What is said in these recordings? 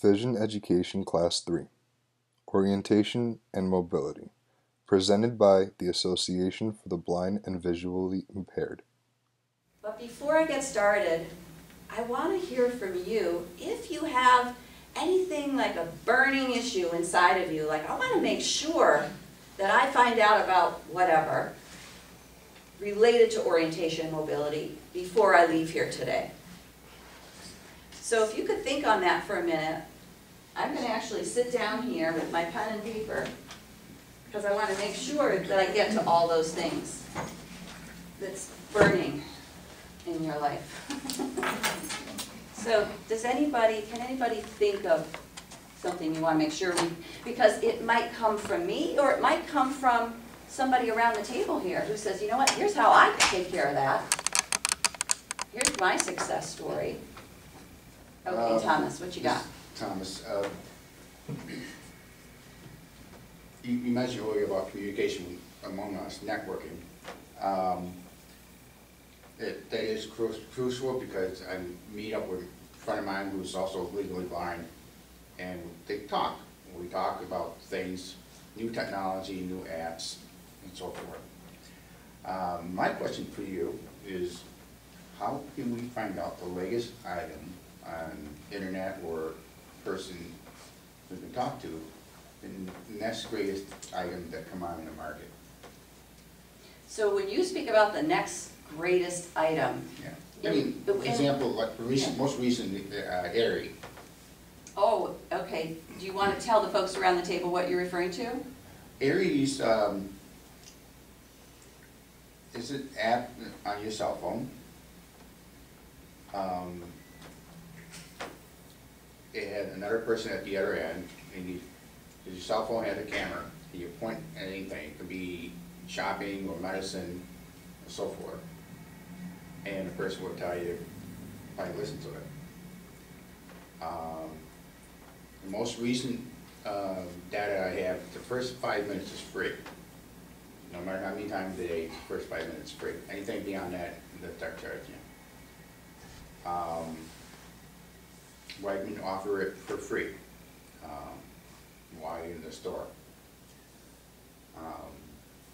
Vision Education Class 3 Orientation and Mobility presented by the Association for the Blind and Visually Impaired. But before I get started, I want to hear from you if you have anything like a burning issue inside of you, like I want to make sure that I find out about whatever related to orientation and mobility before I leave here today. So if you could think on that for a minute, I'm going to actually sit down here with my pen and paper because I want to make sure that I get to all those things that's burning in your life. so does anybody, can anybody think of something you want to make sure we, because it might come from me or it might come from somebody around the table here who says, you know what, here's how I take care of that. Here's my success story. Okay, Uh, Thomas, what you got? Thomas, uh, you, you mentioned earlier about communication among us, networking. Um, It, that is cru- crucial because I meet up with a friend of mine who's also legally blind, and they talk. We talk about things, new technology, new apps, and so forth. Um, my question for you is, how can we find out the latest item on internet or person who we can talk to, the next greatest item that come on in the market? So when you speak about the next greatest item, Yeah. I mean, In- for example, like recent, Yeah. most recent, uh, oh, okay, do you want to tell the folks around the table what you're referring to? Aries, um, is an app on your cell phone. Um, it had another person at the other end, and you, your cell phone has a camera, and you point at anything, it could be shopping or medicine, and so forth. And the person will tell you, probably listen to it. Um, the most recent, um, data I have, the first five minutes is free. No matter how many times a day, the first five minutes is free. Anything beyond that, they'll start charging you. Um, Wegman offer it for free, um, while you're in the store. Um,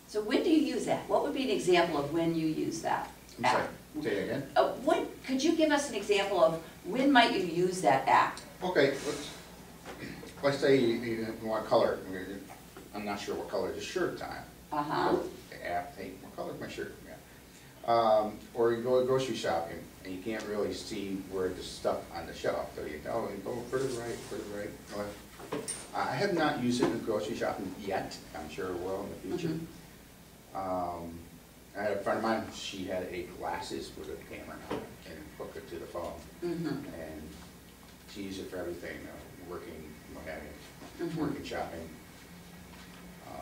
So when do you use that? What would be an example of when you use that I'm sorry, say it again? Uh, when, could you give us an example of when might you use that app? Okay, let's, let's say you, you want color, I'm not sure what color the shirt's on. Uh-huh, The app, hey, what color's my shirt? Yeah. Um, or you go grocery shopping, and you can't really see where the stuff on the shelf, so you go, you go further right, further right, left. I have not used it in grocery shopping yet, I'm sure it will in the future. Mhm. Um, I had a friend of mine, she had a glasses with a camera on and hooked it to the phone, mhm, and she used it for everything, uh, working, what have you, Mhm. working, shopping. Um,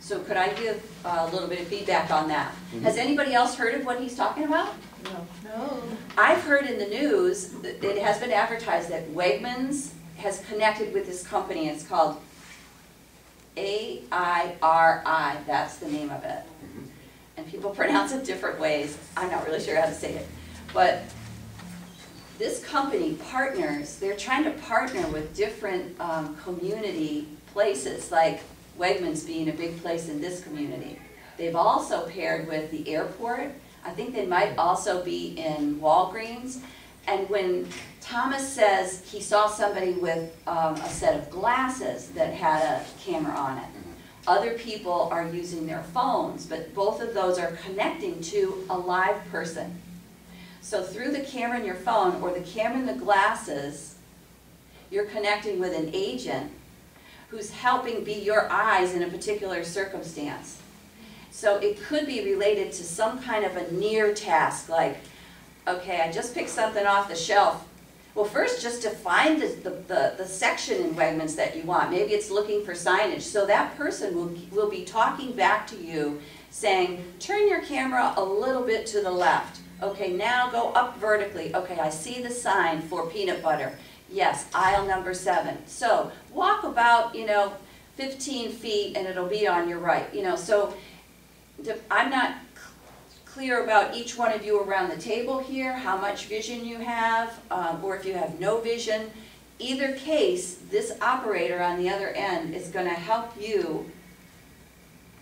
So could I give uh, a little bit of feedback on that? Mhm. Has anybody else heard of what he's talking about? No. No. I've heard in the news, that it has been advertised that Wegmans has connected with this company, it's called A-I-R-I, that's the name of it. mhm. And people pronounce it different ways, I'm not really sure how to say it. But this company partners, they're trying to partner with different um, community places, like Wegmans being a big place in this community. They've also paired with the airport, I think they might also be in Walgreens. And when Thomas says he saw somebody with um, a set of glasses that had a camera on it, other people are using their phones, but both of those are connecting to a live person. So through the camera in your phone or the camera in the glasses, you're connecting with an agent who's helping be your eyes in a particular circumstance. So it could be related to some kind of a near task, like, okay, I just picked something off the shelf. Well, first, just define the, the, the, the section in Wegmans that you want. Maybe it's looking for signage. So that person will, will be talking back to you, saying, turn your camera a little bit to the left. Okay, now go up vertically. Okay, I see the sign for peanut butter. Yes, aisle number seven. So walk about, you know, 15 feet and it'll be on your right. You know, so I'm not clear about each one of you around the table here, how much vision you have, um, or if you have no vision. either case, this operator on the other end is gonna help you.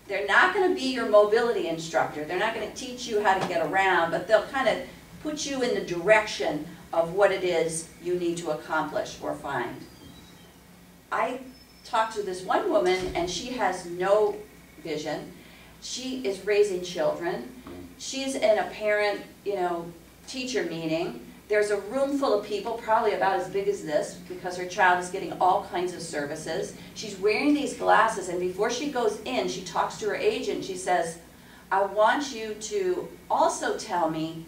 They're not gonna be your mobility instructor, they're not gonna teach you how to get around, but they'll kind of put you in the direction of what it is you need to accomplish or find. I talked to this one woman and she has no vision. She is raising children. She's in a parent, you know, teacher meeting. There's a room full of people, probably about as big as this, because her child is getting all kinds of services. She's wearing these glasses, and before she goes in, she talks to her agent. She says, I want you to also tell me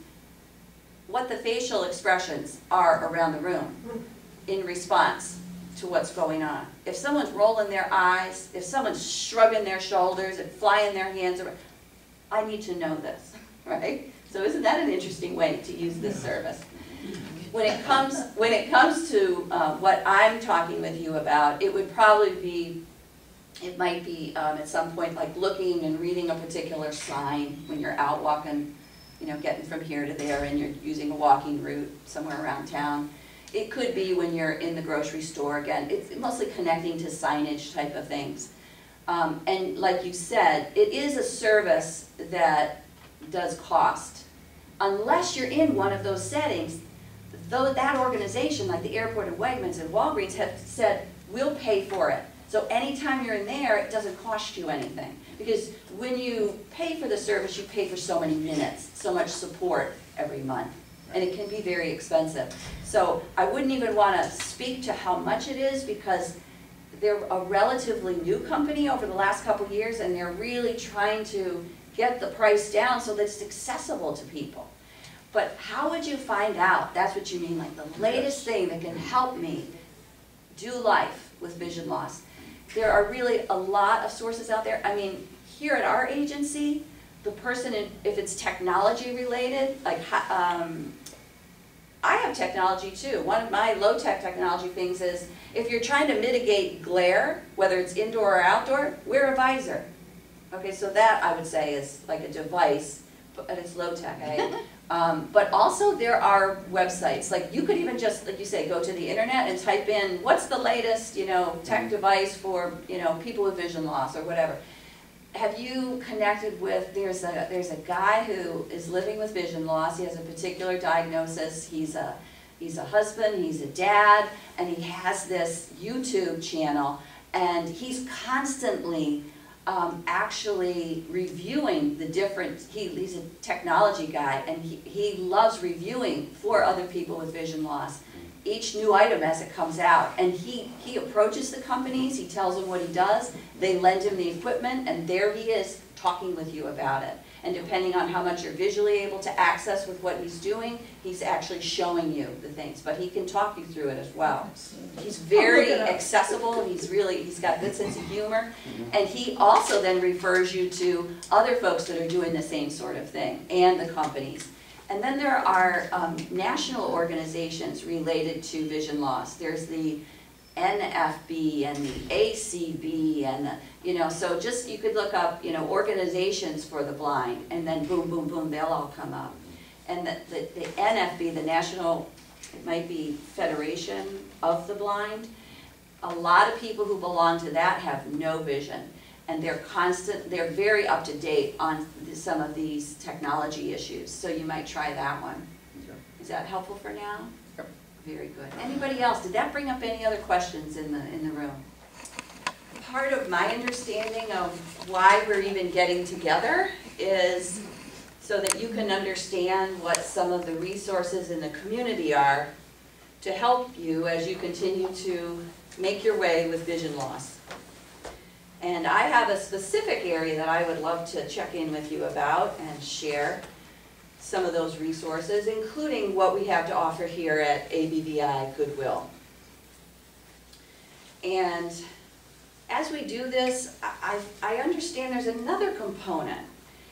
what the facial expressions are around the room in response to what's going on. If someone's rolling their eyes, if someone's shrugging their shoulders and flying their hands around, I need to know this, right? So isn't that an interesting way to use this service? When it comes, when it comes to uh, what I'm talking with you about, it would probably be, it might be um, at some point like looking and reading a particular sign when you're out walking, you know, getting from here to there and you're using a walking route somewhere around town. It could be when you're in the grocery store, again, it's mostly connecting to signage type of things. Um, and like you said, it is a service that does cost. Unless you're in one of those settings, though that organization, like the airport and Wegmans and Walgreens have said, we'll pay for it. So anytime you're in there, it doesn't cost you anything. Because when you pay for the service, you pay for so many minutes, so much support every month. And it can be very expensive. So I wouldn't even want to speak to how much it is because they're a relatively new company over the last couple of years and they're really trying to get the price down so that it's accessible to people. But how would you find out? That's what you mean, like the latest thing that can help me do life with vision loss. There are really a lot of sources out there. I mean, here at our agency, the person, in, if it's technology related, like um, I have technology too. One of my low-tech technology things is if you're trying to mitigate glare, whether it's indoor or outdoor, wear a visor. Okay, so that I would say is like a device, but it's low-tech. Eh? Um, but also there are websites, like you could even just, like you say, go to the internet and type in, what's the latest, you know, tech mm-hmm. device for, you know, people with vision loss or whatever. Have you connected with, there's a, there's a guy who is living with vision loss, he has a particular diagnosis, he's a, he's a husband, he's a dad, and he has this YouTube channel, and he's constantly um, actually reviewing the different, he, he's a technology guy, and he, he loves reviewing for other people with vision loss each new item as it comes out. And he, he approaches the companies, he tells them what he does, they lend him the equipment, and there he is talking with you about it. And depending on how much you're visually able to access with what he's doing, he's actually showing you the things. But he can talk you through it as well. He's very accessible. He's really, he's got good sense of humor. Mm-hmm. And he also then refers you to other folks that are doing the same sort of thing and the companies. And then there are um, national organizations related to vision loss. There's the NFB and the ACB and the, you know, so just you could look up, you know, organizations for the blind and then boom, boom, boom, they'll all come up. And the, the, the NFB, the National, it might be Federation of the Blind, a lot of people who belong to that have no vision. And they're constant, they're very up to date on some of these technology issues. So you might try that one. Okay. Is that helpful for now? Very good. Anybody else? Did that bring up any other questions in the, in the room? Part of my understanding of why we're even getting together is so that you can understand what some of the resources in the community are to help you as you continue to make your way with vision loss. And I have a specific area that I would love to check in with you about and share some of those resources, including what we have to offer here at ABVI Goodwill. And as we do this, I, I understand there's another component,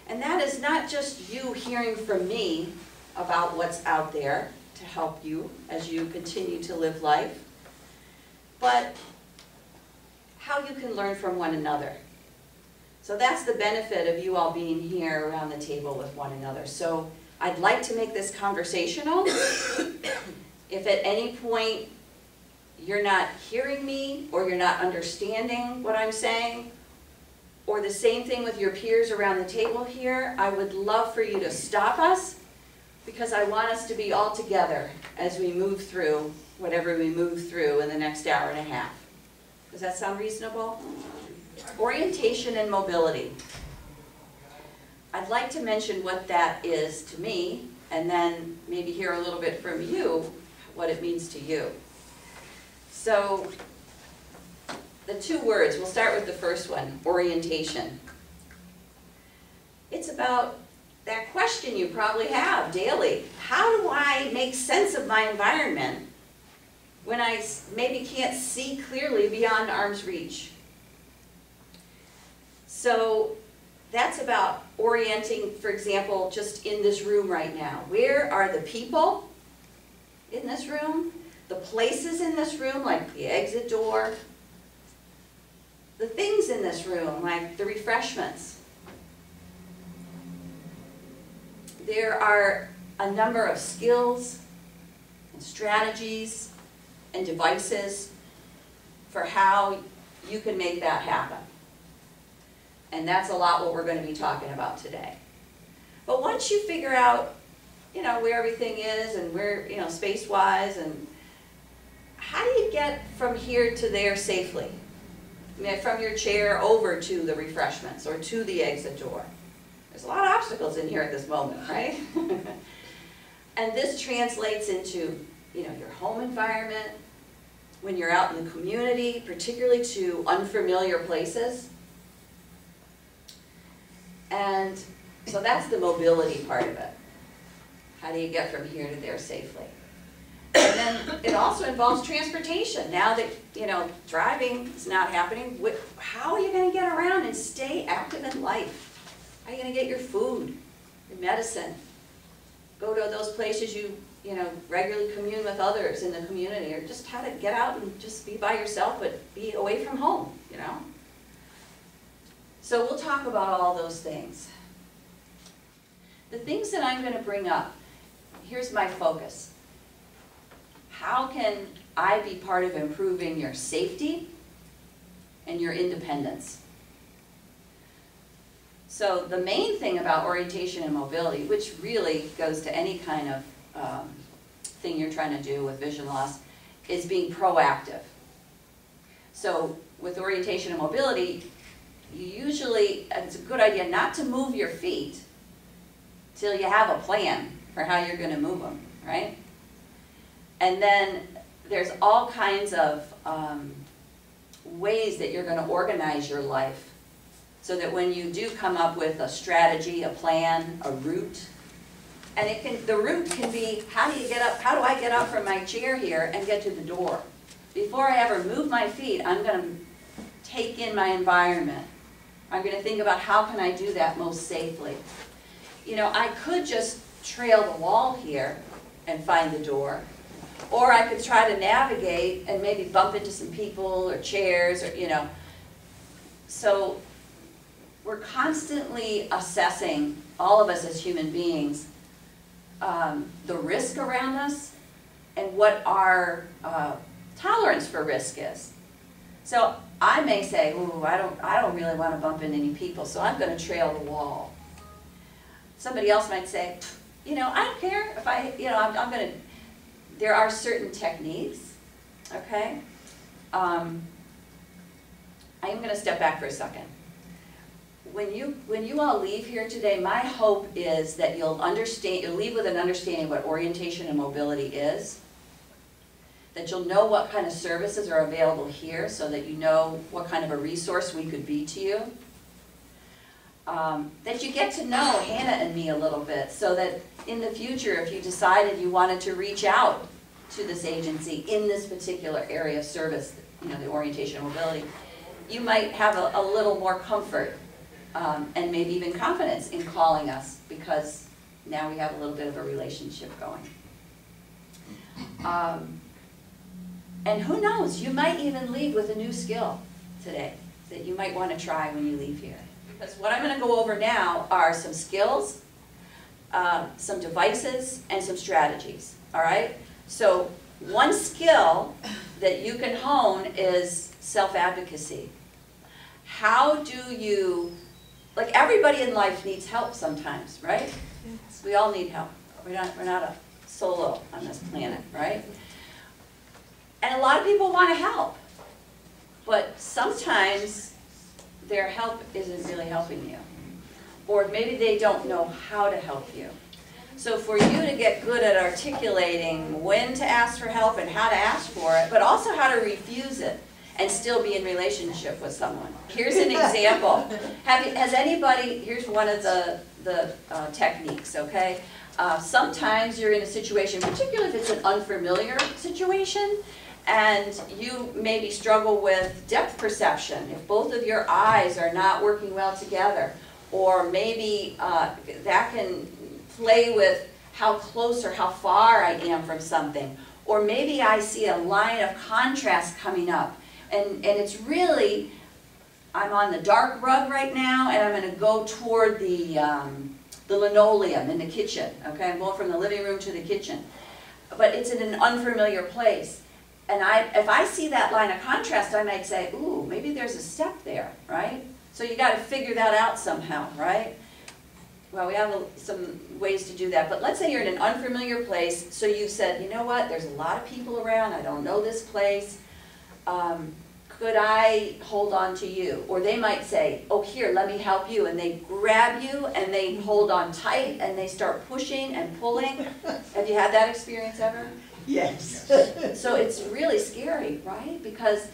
and that is not just you hearing from me about what's out there to help you as you continue to live life, but how you can learn from one another. So that's the benefit of you all being here around the table with one another. So I'd like to make this conversational. if at any point you're not hearing me or you're not understanding what I'm saying, or the same thing with your peers around the table here, I would love for you to stop us because I want us to be all together as we move through whatever we move through in the next hour and a half. Does that sound reasonable? Orientation and mobility. I'd like to mention what that is to me and then maybe hear a little bit from you what it means to you. So the two words, we'll start with the first one, orientation. It's about that question you probably have daily. How do I make sense of my environment when I maybe can't see clearly beyond arm's reach? So that's about orienting, for example, just in this room right now. Where are the people in this room? The places in this room, like the exit door, the things in this room, like the refreshments. There are a number of skills and strategies and devices for how you can make that happen. And that's a lot what we're going to be talking about today. But once you figure out, you know, where everything is and where, you know, space-wise and how do you get from here to there safely? I mean, from your chair over to the refreshments or to the exit door. There's a lot of obstacles in here at this moment, right? and this translates into, you know, your home environment, when you're out in the community, particularly to unfamiliar places. And so that's the mobility part of it. How do you get from here to there safely? And then it also involves transportation. Now that, you know, driving is not happening, how are you going to get around and stay active in life? How are you going to get your food, your medicine? Go to those places you, you know, regularly commune with others in the community, or just how to get out and just be by yourself, but be away from home, you know? So we'll talk about all those things. The things that I'm going to bring up, here's my focus. How can I be part of improving your safety and your independence? So the main thing about orientation and mobility, which really goes to any kind of um, thing you're trying to do with vision loss, is being proactive. So with orientation and mobility, you usually, it's a good idea not to move your feet till you have a plan for how you're going to move them, right? And then there's all kinds of um, ways that you're going to organize your life so that when you do come up with a strategy, a plan, a route, and it can, the route can be, how do you get up, how do I get up from my chair here and get to the door? Before I ever move my feet, I'm going to take in my environment. I'm going to think about how can I do that most safely. You know, I could just trail the wall here and find the door, or I could try to navigate and maybe bump into some people or chairs or, you know. So we're constantly assessing, all of us as human beings, um, the risk around us and what our uh, tolerance for risk is. So I may say, ooh, I don't, I don't really want to bump into any people, so I'm going to trail the wall. Somebody else might say, you know, I don't care if I, you know, I'm, I'm going to, there are certain techniques, okay? Um, I am going to step back for a second. When you, when you all leave here today, my hope is that you'll understand, you'll leave with an understanding of what orientation and mobility is, that you'll know what kind of services are available here so that you know what kind of a resource we could be to you. Um, that you get to know Hannah and me a little bit so that in the future if you decided you wanted to reach out to this agency in this particular area of service, you know, the orientation and mobility, you might have a, a little more comfort um, and maybe even confidence in calling us because now we have a little bit of a relationship going. Um, and who knows, you might even leave with a new skill today that you might want to try when you leave here. Because what I'm going to go over now are some skills, um, some devices, and some strategies, all right? So one skill that you can hone is self-advocacy. How do you, like, everybody in life needs help sometimes, right? We all need help. We're not, we're not a solo on this planet, right? And a lot of people want to help, but sometimes their help isn't really helping you. Or maybe they don't know how to help you. So for you to get good at articulating when to ask for help and how to ask for it, but also how to refuse it and still be in relationship with someone. Here's an example. Have has anybody, here's one of the, the uh, techniques, okay? Uh, sometimes you're in a situation, particularly if it's an unfamiliar situation, and you maybe struggle with depth perception, if both of your eyes are not working well together, or maybe uh, that can play with how close or how far I am from something. Or maybe I see a line of contrast coming up, and, and it's really, I'm on the dark rug right now, and I'm going to go toward the, um, the linoleum in the kitchen. Okay, I'm going from the living room to the kitchen. But it's in an unfamiliar place. And I, if I see that line of contrast, I might say, ooh, maybe there's a step there, right? So you got to figure that out somehow, right? Well, we have a, some ways to do that, but let's say you're in an unfamiliar place, so you said, you know what, there's a lot of people around, I don't know this place, um, could I hold on to you? Or they might say, oh, here, let me help you, and they grab you, and they hold on tight, and they start pushing and pulling. Have you had that experience ever? Yes. So it's really scary, right? Because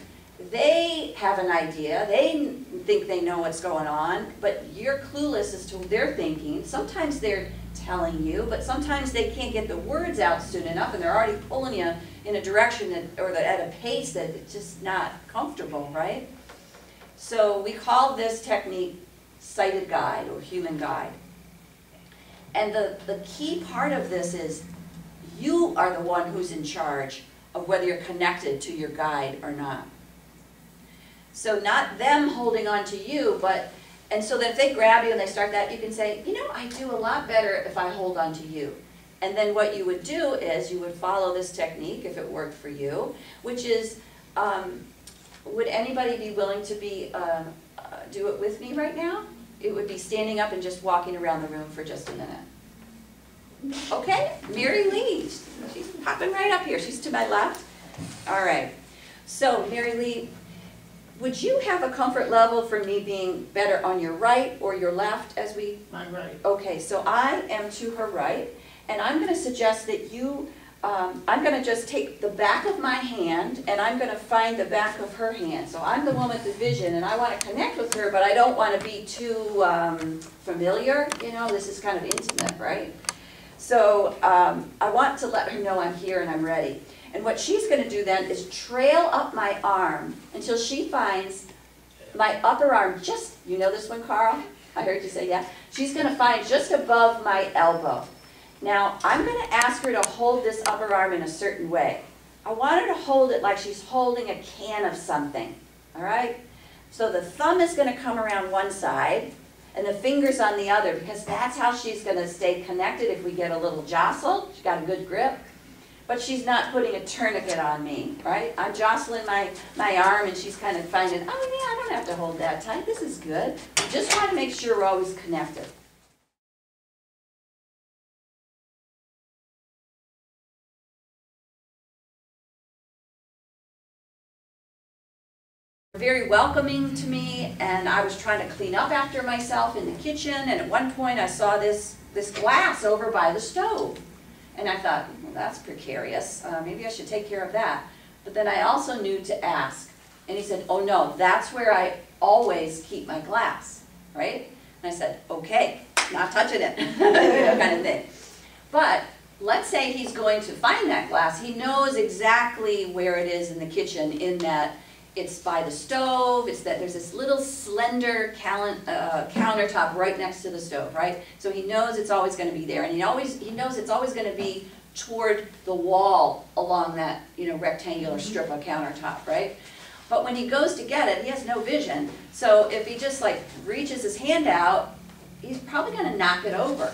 they have an idea, they think they know what's going on, but you're clueless as to their thinking. Sometimes they're telling you, but sometimes they can't get the words out soon enough and they're already pulling you in a direction that, or at a pace that it's just not comfortable, right? So we call this technique sighted guide or human guide. And the, the key part of this is you are the one who's in charge of whether you're connected to your guide or not. So not them holding on to you, but, and so then if they grab you and they start that, you can say, you know, I do a lot better if I hold on to you. And then what you would do is you would follow this technique if it worked for you, which is, um, would anybody be willing to be, uh, uh, do it with me right now? It would be standing up and just walking around the room for just a minute. Okay, Mary Lee, she's popping right up here, she's to my left. All right, so Mary Lee, would you have a comfort level for me being better on your right or your left as we, My right. okay, so I am to her right, and I'm gonna suggest that you, um, I'm gonna just take the back of my hand, and I'm gonna find the back of her hand. So I'm the one with the vision, and I wanna connect with her, but I don't wanna be too, um, familiar, you know, this is kind of intimate, right? So um, I want to let her know I'm here and I'm ready. And what she's going to do then is trail up my arm until she finds my upper arm just, you know this one, Carl? I heard you say yeah. She's going to find just above my elbow. Now, I'm going to ask her to hold this upper arm in a certain way. I want her to hold it like she's holding a can of something, all right? So the thumb is going to come around one side, and the fingers on the other, because that's how she's going to stay connected if we get a little jostle. She's got a good grip. But she's not putting a tourniquet on me, right? I'm jostling my, my arm and she's kind of finding, oh yeah, I don't have to hold that tight. This is good. Just want to make sure we're always connected. very welcoming to me and I was trying to clean up after myself in the kitchen and at one point I saw this this glass over by the stove and I thought well that's precarious. Uh, maybe I should take care of that. But then I also knew to ask and he said oh no that's where I always keep my glass right? And I said okay not touching it kind of thing. But let's say he's going to find that glass. He knows exactly where it is in the kitchen in that it's by the stove, it's that there's this little slender uh, countertop right next to the stove, right? So he knows it's always gonna be there, and he always, he knows it's always gonna be toward the wall along that, you know, rectangular strip of countertop, right? But when he goes to get it, he has no vision, so if he just like reaches his hand out, he's probably gonna knock it over.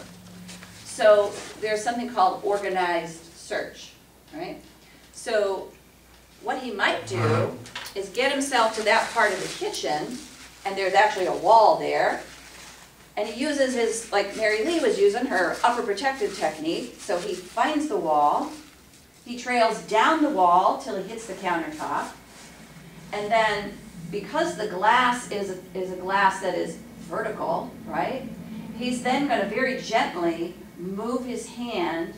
So there's something called organized search, right? So what he might do is get himself to that part of the kitchen, and there's actually a wall there, and he uses his, like Mary Lee was using her upper protective technique, so he finds the wall, he trails down the wall till he hits the countertop, and then because the glass is, a- is a glass that is vertical, right? He's then gonna very gently move his hand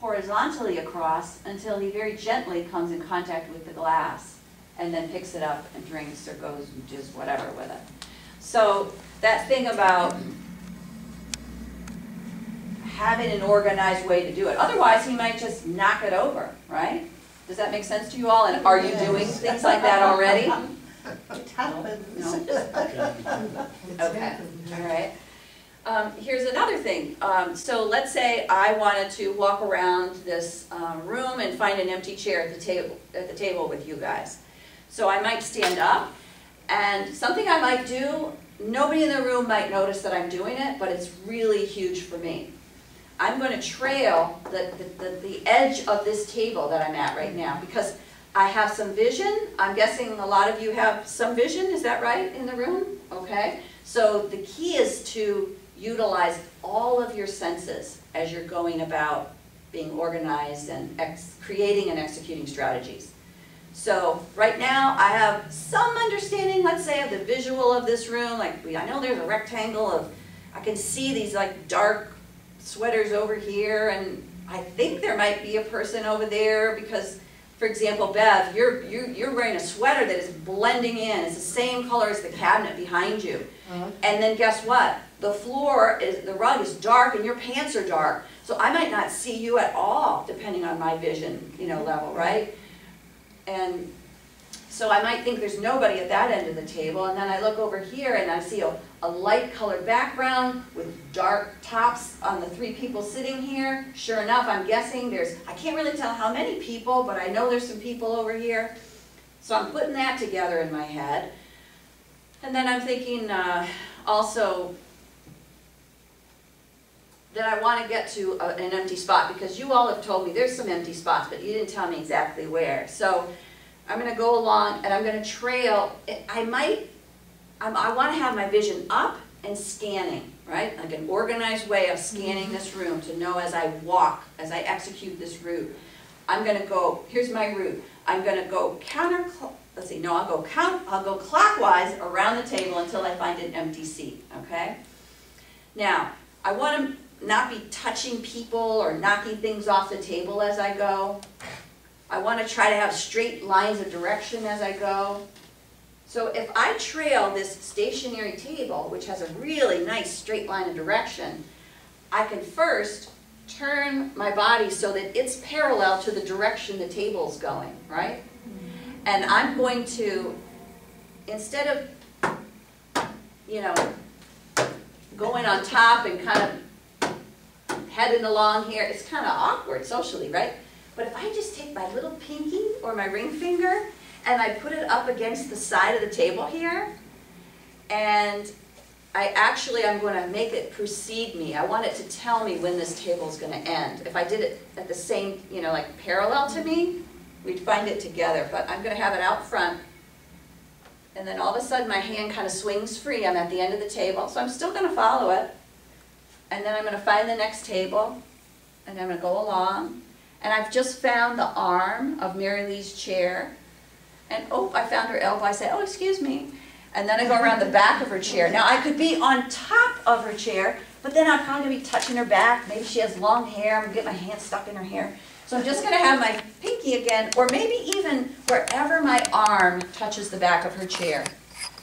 horizontally across until he very gently comes in contact with the glass and then picks it up and drinks or goes and does whatever with it. So that thing about having an organized way to do it. Otherwise, he might just knock it over, right? Does that make sense to you all? And are you doing things like that already? It happens. No. Okay, all right. Um, here's another thing. Um, so let's say I wanted to walk around this, um, room and find an empty chair at the table, at the table with you guys. So I might stand up, and something I might do, nobody in the room might notice that I'm doing it, but it's really huge for me. I'm gonna trail the, the, the, the edge of this table that I'm at right now, because I have some vision. I'm guessing a lot of you have some vision, is that right, in the room? Okay, so the key is to utilize all of your senses as you're going about being organized and ex, creating and executing strategies. So, right now, I have some understanding, let's say, of the visual of this room, like, we- I know there's a rectangle of, I can see these like dark sweaters over here, and I think there might be a person over there, because, for example, Bev, you're, you're, you're wearing a sweater that is blending in, it's the same color as the cabinet behind you. Uh-huh. And then guess what? The floor is, the rug is dark and your pants are dark, so I might not see you at all, depending on my vision, you know, level, right? And so I might think there's nobody at that end of the table, and then I look over here and I see a, a light colored background with dark tops on the three people sitting here. Sure enough, I'm guessing there's, I can't really tell how many people, but I know there's some people over here. So I'm putting that together in my head. And then I'm thinking, uh, also, that I want to get to a- an empty spot, because you all have told me there's some empty spots, but you didn't tell me exactly where. So I'm gonna go along and I'm gonna trail, I might, I'm, I wanna have my vision up and scanning, right? Like an organized way of scanning mm-hmm. this room to know as I walk, as I execute this route. I'm gonna go, here's my route, I'm gonna go counter, let's see, no, I'll go count, I'll go clockwise around the table until I find an empty seat, okay? Now, I wanna not be touching people or knocking things off the table as I go. I want to try to have straight lines of direction as I go. So if I trail this stationary table, which has a really nice straight line of direction, I can first turn my body so that it's parallel to the direction the table's going, right? And I'm going to, instead of, you know, going on top and kind of heading along here, it's kind of awkward socially, right? But if I just take my little pinky or my ring finger and I put it up against the side of the table here, and I actually, I'm going to make it precede me. I want it to tell me when this table is going to end. If I did it at the same, you know, like parallel to me, we'd find it together. But I'm going to have it out front. And then all of a sudden, my hand kind of swings free. I'm at the end of the table, so I'm still going to follow it. And then I'm going to find the next table, and I'm going to go along. And I've just found the arm of Mary Lee's chair. And oh, I found her elbow. I say, oh, excuse me. And then I go around the back of her chair. Now, I could be on top of her chair, but then I'm probably going to be touching her back. Maybe she has long hair. I'm going to get my hand stuck in her hair. So I'm just going to have my pinky again, or maybe even wherever my arm touches the back of her chair.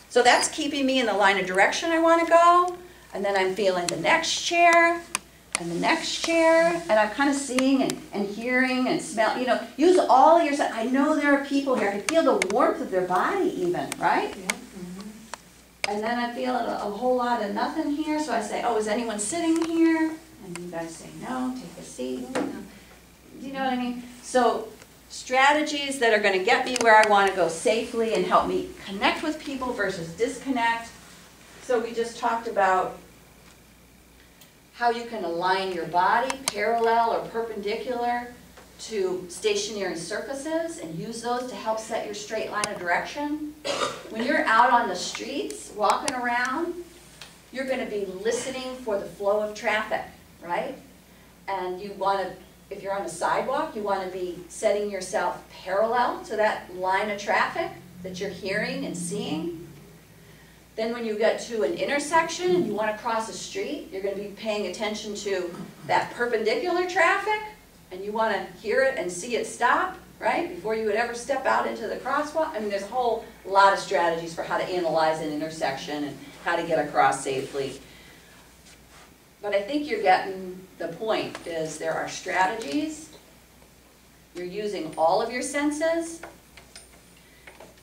So that's keeping me in the line of direction I want to go. And then I'm feeling the next chair, and the next chair, and I'm kind of seeing and, and hearing and smell, you know, use all your, I know there are people here, I can feel the warmth of their body even, right? Mm-hmm. And then I feel a, a whole lot of nothing here, so I say, oh, is anyone sitting here? And you guys say, no, take a seat, you know. Do you know what I mean? So strategies that are gonna get me where I wanna go safely and help me connect with people versus disconnect. So we just talked about how you can align your body parallel or perpendicular to stationary surfaces and use those to help set your straight line of direction. When you're out on the streets, walking around, you're gonna be listening for the flow of traffic, right? And you wanna, if you're on a sidewalk, you wanna be setting yourself parallel to that line of traffic that you're hearing and seeing. Then when you get to an intersection and you wanna cross a street, you're gonna be paying attention to that perpendicular traffic, and you wanna hear it and see it stop, right, before you would ever step out into the crosswalk. I mean, there's a whole lot of strategies for how to analyze an intersection and how to get across safely. But I think you're getting the point, is there are strategies. You're using all of your senses.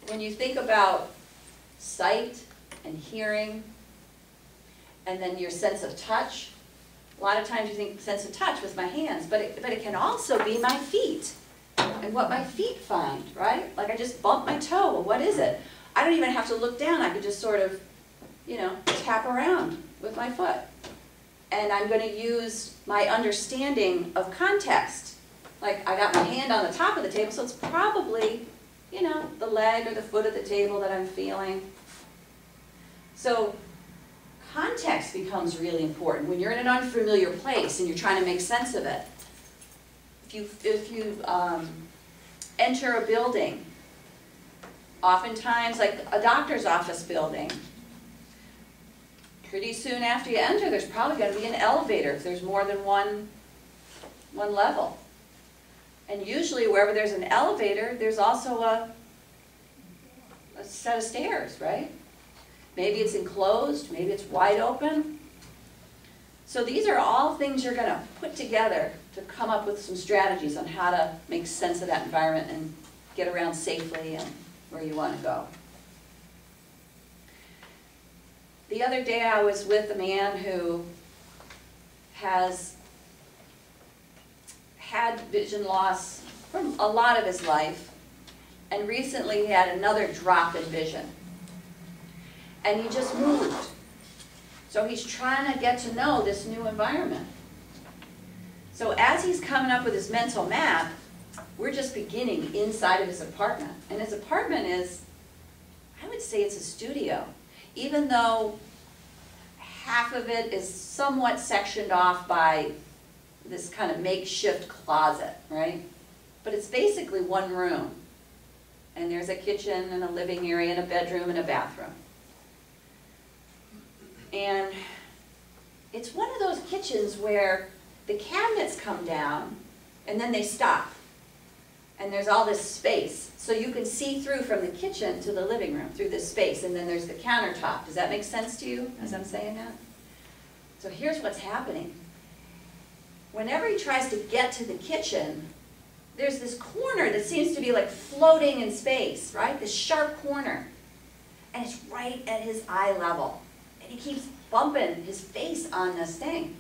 When you think about sight and hearing, and then your sense of touch, a lot of times you think sense of touch was my hands, but it, but it can also be my feet and what my feet find, right? Like I just bump my toe, well, what is it? I don't even have to look down, I could just sort of, you know, tap around with my foot. And I'm gonna use my understanding of context. Like I got my hand on the top of the table, so it's probably, you know, the leg or the foot of the table that I'm feeling. So context becomes really important when you're in an unfamiliar place and you're trying to make sense of it. If you, if you um, enter a building, oftentimes like a doctor's office building, pretty soon after you enter, there's probably gonna be an elevator if there's more than one, one level. And usually wherever there's an elevator, there's also a, a set of stairs, right? Maybe it's enclosed, maybe it's wide open. So these are all things you're gonna put together to come up with some strategies on how to make sense of that environment and get around safely and where you wanna go. The other day I was with a man who has had vision loss from a lot of his life and recently he had another drop in vision and he just moved. So he's trying to get to know this new environment. So as he's coming up with his mental map, we're just beginning inside of his apartment. And his apartment is, I would say it's a studio, even though half of it is somewhat sectioned off by this kind of makeshift closet, right? But it's basically one room. And there's a kitchen and a living area and a bedroom and a bathroom. And it's one of those kitchens where the cabinets come down and then they stop. And there's all this space. So you can see through from the kitchen to the living room through this space. And then there's the countertop. Does that make sense to you as I'm saying that? So here's what's happening. Whenever he tries to get to the kitchen, there's this corner that seems to be like floating in space, right? This sharp corner. And it's right at his eye level he keeps bumping his face on this thing.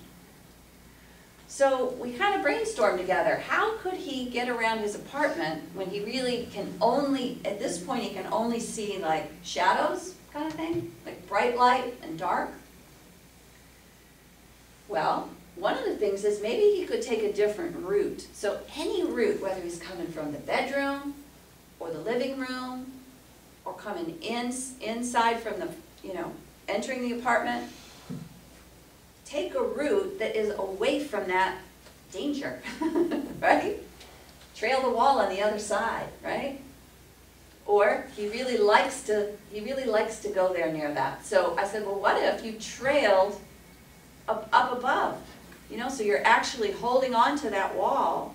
So we kind of brainstormed together, how could he get around his apartment when he really can only, at this point, he can only see like shadows kind of thing, like bright light and dark? Well, one of the things is maybe he could take a different route. So any route, whether he's coming from the bedroom or the living room or coming in, inside from the, you know, entering the apartment, take a route that is away from that danger, right? Trail the wall on the other side, right? Or he really likes to, he really likes to go there near that. So I said, well, what if you trailed up, up above? You know, so you're actually holding on to that wall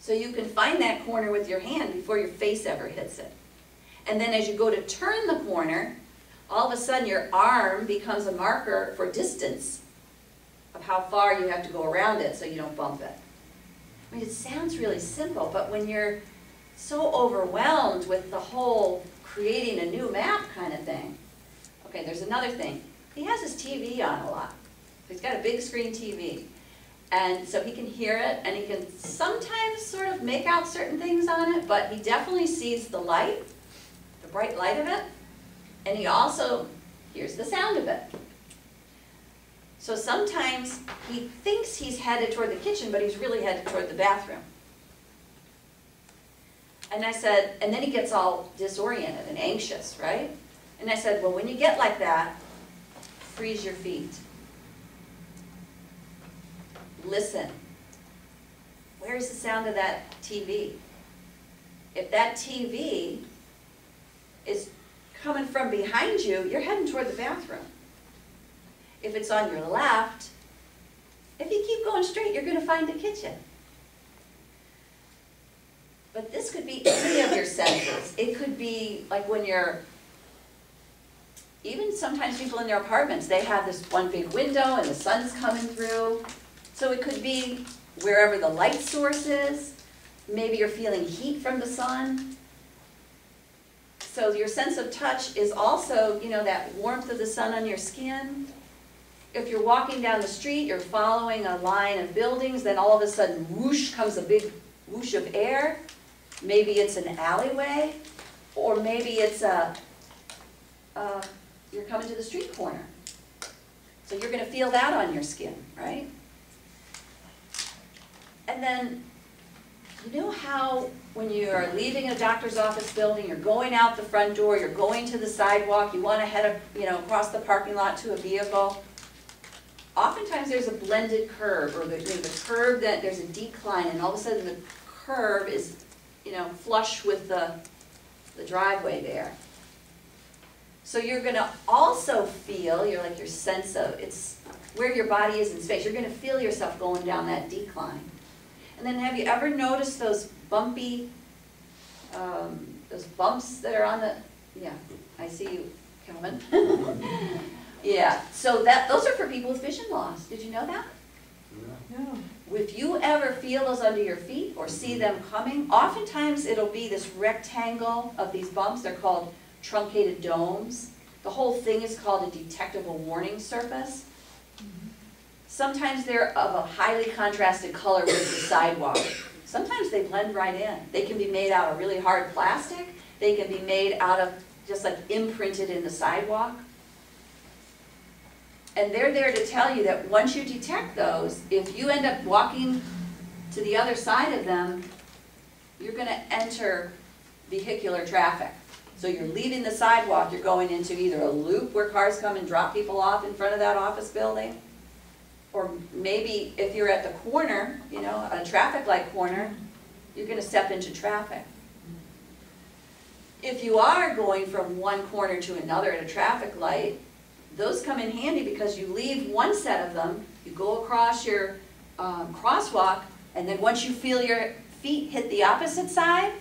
so you can find that corner with your hand before your face ever hits it. And then as you go to turn the corner, all of a sudden your arm becomes a marker for distance of how far you have to go around it so you don't bump it. I mean, it sounds really simple, but when you're so overwhelmed with the whole creating a new map kind of thing. Okay, there's another thing. He has his TV on a lot. He's got a big screen TV. And so he can hear it, and he can sometimes sort of make out certain things on it, but he definitely sees the light, the bright light of it, and he also hears the sound of it. So sometimes he thinks he's headed toward the kitchen, but he's really headed toward the bathroom. And I said, and then he gets all disoriented and anxious, right? And I said, well, when you get like that, freeze your feet. Listen. Where's the sound of that TV? If that TV is coming from behind you, you're heading toward the bathroom. If it's on your left, if you keep going straight, you're gonna find the kitchen. But this could be any of your senses. It could be like when you're, even sometimes people in their apartments, they have this one big window and the sun's coming through. So it could be wherever the light source is. Maybe you're feeling heat from the sun. So your sense of touch is also, you know, that warmth of the sun on your skin. If you're walking down the street, you're following a line of buildings, then all of a sudden whoosh comes a big whoosh of air. Maybe it's an alleyway, or maybe it's a, uh, you're coming to the street corner. So you're gonna feel that on your skin, right? And then, you know how when you are leaving a doctor's office building, you're going out the front door, you're going to the sidewalk, you wanna head, up, you know, across the parking lot to a vehicle? Oftentimes there's a blended curve, or the, you know, the curve that, there's a decline, and all of a sudden the curve is, you know, flush with the, the driveway there. So you're gonna also feel, you're like your sense of, it's where your body is in space, you're gonna feel yourself going down that decline. And then have you ever noticed those bumpy, um, those bumps that are on the, yeah, I see you, Calvin. Yeah, so that, those are for people with vision loss, did you know that? No. If you ever feel those under your feet or see them coming, oftentimes it'll be this rectangle of these bumps, they're called truncated domes. The whole thing is called a detectable warning surface. Sometimes they're of a highly contrasted color with the sidewalk. Sometimes they blend right in. They can be made out of really hard plastic, they can be made out of, just like imprinted in the sidewalk. And they're there to tell you that once you detect those, if you end up walking to the other side of them, you're gonna enter vehicular traffic. So you're leaving the sidewalk, you're going into either a loop where cars come and drop people off in front of that office building, or maybe if you're at the corner, you know, a traffic light corner, you're gonna step into traffic. If you are going from one corner to another at a traffic light, those come in handy because you leave one set of them, you go across your um, crosswalk, and then once you feel your feet hit the opposite side,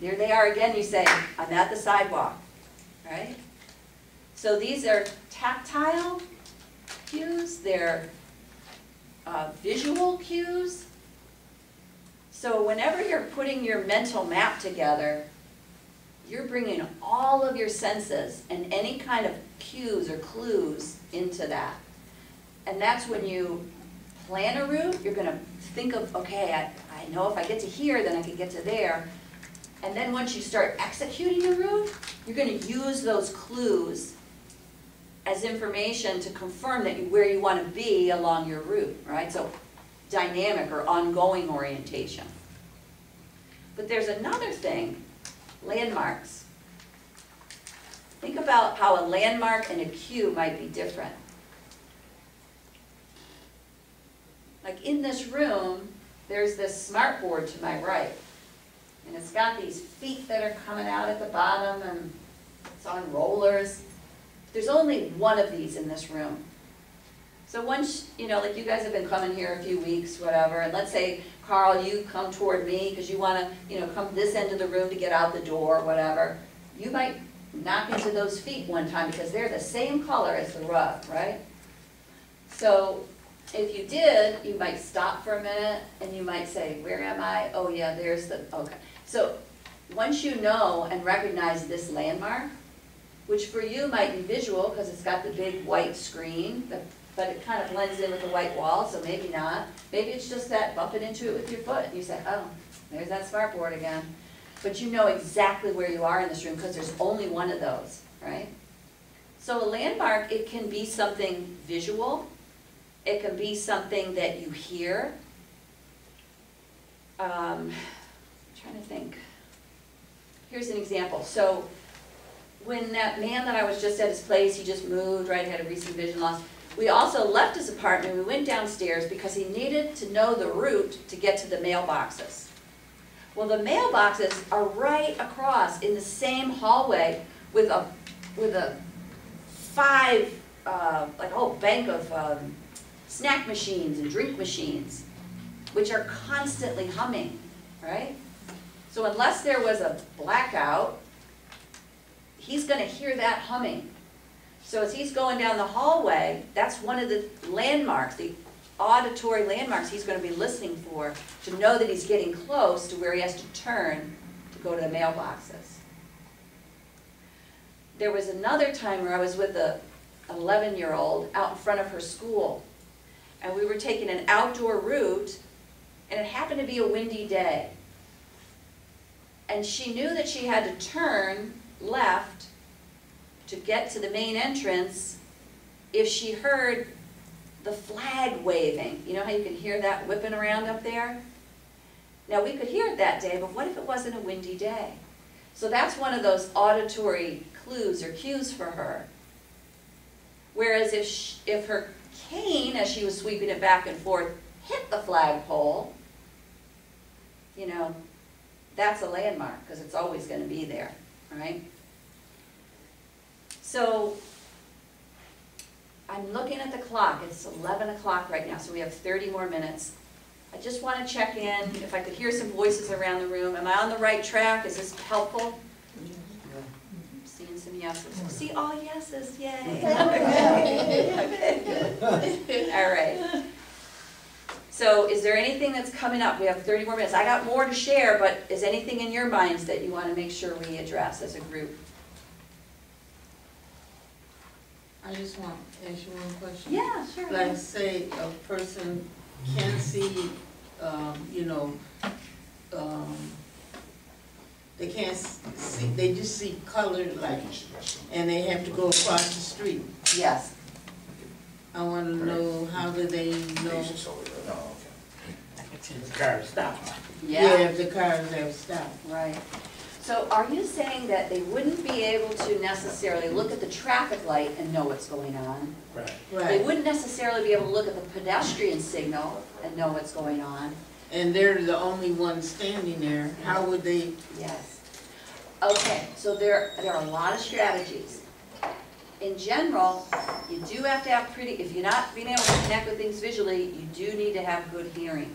there they are again, you say, I'm at the sidewalk, right? So these are tactile cues, they're uh, visual cues. So whenever you're putting your mental map together, you're bringing all of your senses and any kind of cues or clues into that. And that's when you plan a route, you're gonna think of, okay, I, I know if I get to here, then I can get to there. And then once you start executing a route, you're gonna use those clues as information to confirm that you, where you wanna be along your route, right? So dynamic or ongoing orientation. But there's another thing landmarks. Think about how a landmark and a cue might be different. Like in this room, there's this smart board to my right. And it's got these feet that are coming out at the bottom and it's on rollers. There's only one of these in this room. So once, you know, like you guys have been coming here a few weeks, whatever, and let's say, Carl, you come toward me because you want to, you know, come this end of the room to get out the door, whatever. You might knock into those feet one time because they're the same color as the rug, right? So if you did, you might stop for a minute and you might say, where am I? Oh yeah, there's the, okay. So once you know and recognize this landmark, which for you might be visual because it's got the big white screen, but it kind of blends in with the white wall, so maybe not. Maybe it's just that bumping into it with your foot, you say, oh, there's that smart board again. But you know exactly where you are in this room, because there's only one of those, right? So a landmark, it can be something visual, It can be something that you hear. Um, I'm trying to think. Here's an example. So when that man that I was just at his place, he just moved, right, had a recent vision loss. We also left his apartment, we went downstairs because he needed to know the route to get to the mailboxes. Well, the mailboxes are right across in the same hallway with a, with a five, uh, like a whole bank of, um, snack machines and drink machines, which are constantly humming, right? So unless there was a blackout, he's gonna hear that humming. So as he's going down the hallway, that's one of the landmarks, the auditory landmarks he's gonna be listening for to know that he's getting close to where he has to turn to go to the mailboxes. There was another time where I was with a eleven-year-old out in front of her school. And we were taking an outdoor route, and it happened to be a windy day. And she knew that she had to turn left to get to the main entrance if she heard the flag waving. You know how you can hear that whipping around up there? Now, we could hear it that day, but what if it wasn't a windy day? So that's one of those auditory clues or cues for her. Whereas if, sh if her cane, as she was sweeping it back and forth, hit the flagpole, you know, that's a landmark, because it's always gonna be there, right? So, I'm looking at the clock, it's eleven o'clock right now, so we have thirty more minutes. I just wanna check in, if I could hear some voices around the room, am I on the right track, is this helpful? Seeing some yeses, see all yeses, yay. All right. So is there anything that's coming up? We have thirty more minutes. I got more to share, but is anything in your minds that you wanna make sure we address as a group? I just want to ask you one question. Yeah, sure. Like, say a person can't see, um, you know, um, they can't see, they just see colored like, and they have to go across the street. Yes. I wanna know, how do they know? The car stop. Yeah, if the cars have stopped. right. So are you saying that they wouldn't be able to necessarily look at the traffic light and know what's going on? Right. They Right, wouldn't necessarily be able to look at the pedestrian signal and know what's going on? and they're the only ones standing there, how would they, Yes. Okay, so there, there are a lot of strategies. In general, you do have to have pretty, if you're not being able to connect with things visually, you do need to have good hearing.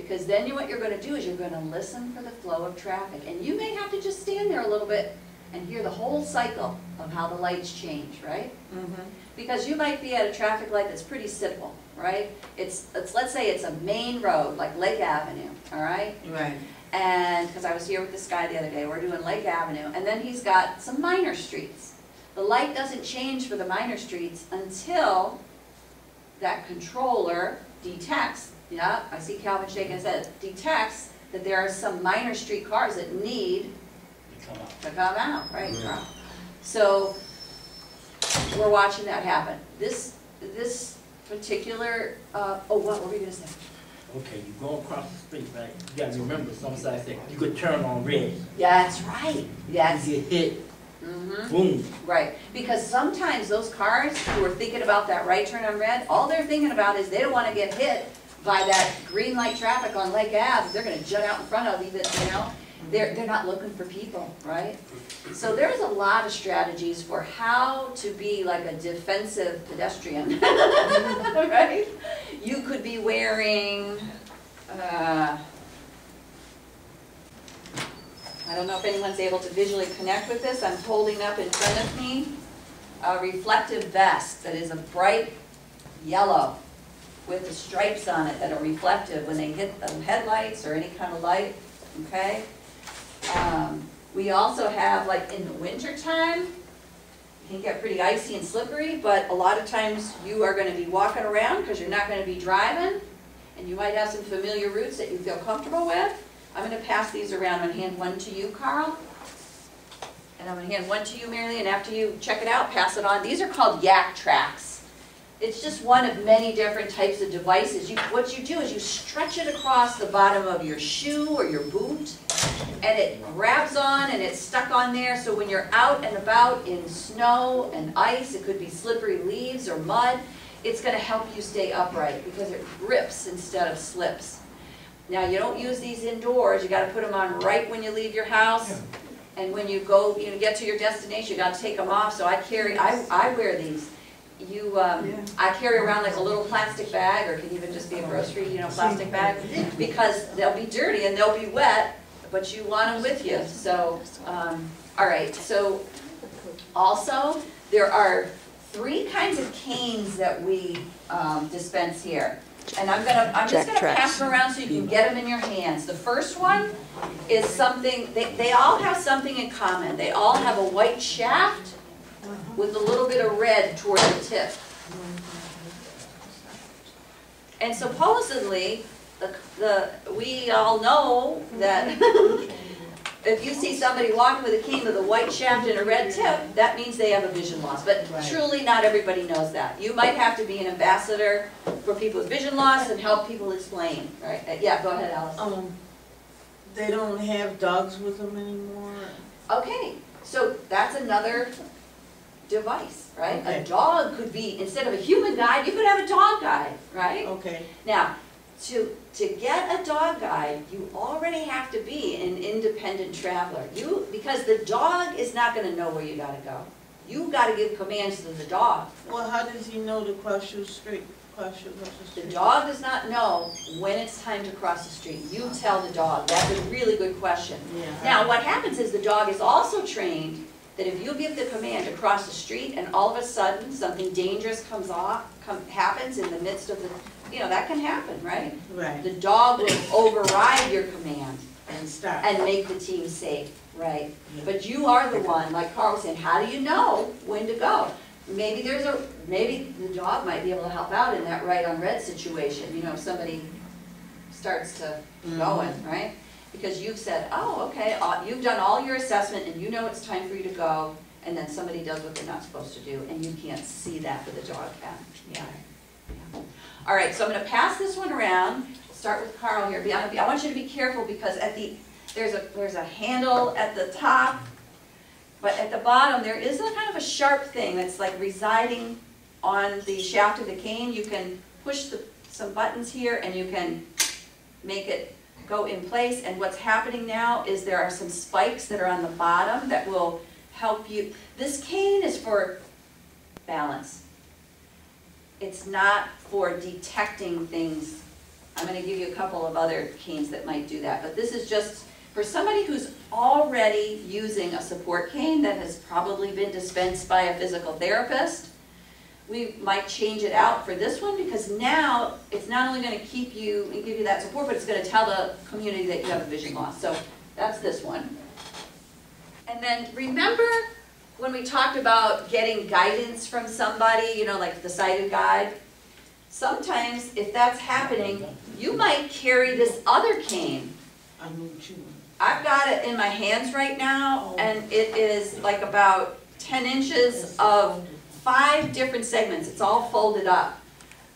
Because then you, what you're gonna do is you're gonna listen for the flow of traffic, and you may have to just stand there a little bit and hear the whole cycle of how the lights change, right? Mhm. Because you might be at a traffic light that's pretty simple, right? It's, it's, let's say it's a main road, like Lake Avenue, all right? right, And, because I was here with this guy the other day, we're doing Lake Avenue, and then he's got some minor streets. The light doesn't change for the minor streets until that controller detects, yeah, I see Calvin shaking his head, detects that there are some minor street cars that need You come out. to come out, right, Carl? So, we're watching that happen. This, this particular, uh, oh, what were we gonna say? Okay, you go across the street, right? You gotta remember, some sides say, you could turn on red. Yeah, that's right, yes. You get hit, Mm-hmm. boom. Right, because sometimes those cars who are thinking about that right turn on red, all they're thinking about is they don't wanna get hit by that green light traffic on Lake Ave, they're gonna jut out in front of even, you know? They're, they're not looking for people, right? So there's a lot of strategies for how to be like a defensive pedestrian, right? You could be wearing, uh, I don't know if anyone's able to visually connect with this, I'm holding up in front of me a reflective vest that is a bright yellow with the stripes on it that are reflective when they hit the headlights or any kind of light, okay? Um, We also have, like, in the wintertime, it can get pretty icy and slippery, but a lot of times you are gonna be walking around because you're not gonna be driving, and you might have some familiar routes that you feel comfortable with. I'm gonna pass these around, gonna hand one to you, Carl. And I'm gonna hand one to you, Mary Lee, and after you check it out, pass it on. These are called Yaktrax. It's just one of many different types of devices. You, what you do is you stretch it across the bottom of your shoe or your boot, and it grabs on and it's stuck on there, so when you're out and about in snow and ice, it could be slippery leaves or mud, it's gonna help you stay upright because it grips instead of slips. Now, you don't use these indoors, you gotta put them on right when you leave your house. And when you go, you know, get to your destination, you gotta take them off, so I carry, I, I wear these. You, um, Yeah. I carry around like a little plastic bag, or it can even just be a grocery, you know, plastic bag, because they'll be dirty and they'll be wet, but you want them with you, so, um, all right, so also, there are three kinds of canes that we, um, dispense here. And I'm gonna, I'm just Jack gonna pass them around so you can get them in your hands. The first one is something, they, they all have something in common. They all have a white shaft with a little bit of red toward the tip. And supposedly, the, the, we all know that if you see somebody walking with a cane with a white shaft and a red tip, that means they have a vision loss. But Right. truly, not everybody knows that. You might have to be an ambassador for people with vision loss and help people explain, right? Uh, Yeah, go ahead, Alice. Um, they don't have dogs with them anymore? Okay, so that's another device, right? A dog could be, instead of a human guide, you could have a dog guide, right? Okay, Now, to, to get a dog guide, you already have to be an independent traveler. You, because the dog is not gonna know where you gotta go. You gotta give commands to the dog. well, how does he know to cross your street, cross your, cross the The dog does not know when it's time to cross the street. You tell the dog. That's a really good question. Yeah. Now, what happens is the dog is also trained that if you give the command to cross the street and all of a sudden something dangerous comes off, come, happens in the midst of the, you know, that can happen, right? Right, The dog will override your command and stop. and make the team safe, right? But you are the one, like Carl was saying, how do you know when to go? Maybe there's a, maybe the dog might be able to help out in that right on red situation, you know, if somebody starts to going, mm-hmm. right? Because you've said, oh, okay, uh, you've done all your assessment and you know it's time for you to go, and then somebody does what they're not supposed to do, and you can't see that, but the dog can. Yeah. Yeah. All right, so I'm gonna pass this one around, start with Carl here, I want you to be careful because at the, there's a, there's a handle at the top, but at the bottom, there is a kind of a sharp thing that's like residing on the shaft of the cane. You can push the, some buttons here and you can make it go in place. And what's happening now is there are some spikes that are on the bottom that will help you. This cane is for balance. It's not for detecting things. I'm gonna give you a couple of other canes that might do that, but this is just for somebody who's already using a support cane that has probably been dispensed by a physical therapist. We might change it out for this one because now it's not only gonna keep you and give you that support, but it's gonna tell the community that you have a vision loss. So that's this one. And then remember when we talked about getting guidance from somebody, you know, like the sighted guide? Sometimes if that's happening, you might carry this other cane I know what you want. I've got it in my hands right now, oh. and it is like about ten inches of five different segments, it's all folded up.